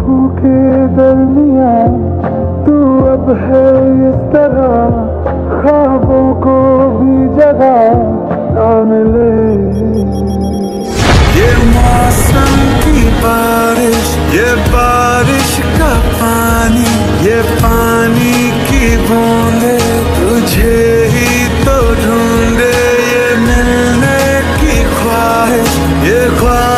आँखों के दरमिया तू अब है इस तरह। ख्वाबों को भी जगह ना ले। ये मौसम की बारिश, ये बारिश का पानी, ये पानी की बूंदे, तुझे ही तो ढूंढे। ये मिलने की ख्वाहिश, ये ख्वाहिश